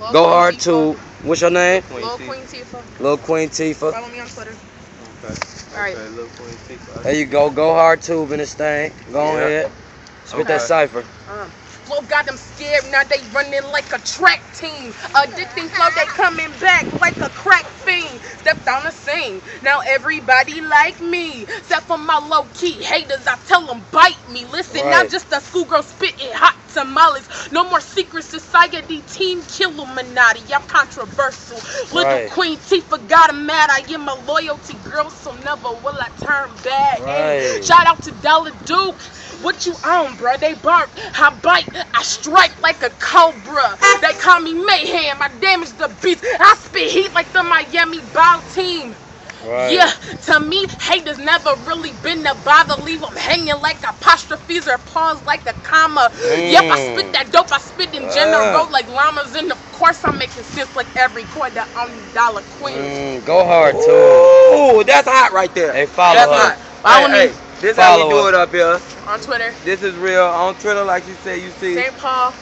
Lil Go Queen hard Tifah. too. What's your name? Queen Lil T. Queen Tifah. Lil Queen Tifah. Follow me on Twitter. Okay. Alright. Okay, little Queen T. There you go. Go hard tube in this thing. Go Yeah. ahead. Spit that cipher. Um, Flow got them scared, now they running like a track team. Addicting flow, they coming back like a crack fiend. Stepped on the scene, now everybody like me. Except for my low key haters, I tell them bite me. Listen, Right. not just a schoolgirl spitting hot tamales. No more secret society, team Illuminati. I'm controversial. Little Right. Queen Tifah got 'em mad. I am a loyalty girl, so never will I turn back. Hey, Right. Shout out to Dollar Duke. What you on, bruh? They bark, I bite, I strike like a cobra. They call me mayhem, I damage the beast. I spit heat like the Miami Ball team. Right. Yeah, to me, haters never really been a bother. Leave them hanging like apostrophes or pause like a comma. Yep, I Mm. spit that dope. I spit in general like llamas. And of course, I'm making sense like every coin that on dollar queen. Mm, go hard too. Ooh, that's hot right there. Hey, follow That's her. hot. Follow Hey, me. hey, this how we do her. it up here. On Twitter, This is real on Twitter, like you say. You see. St. Paul.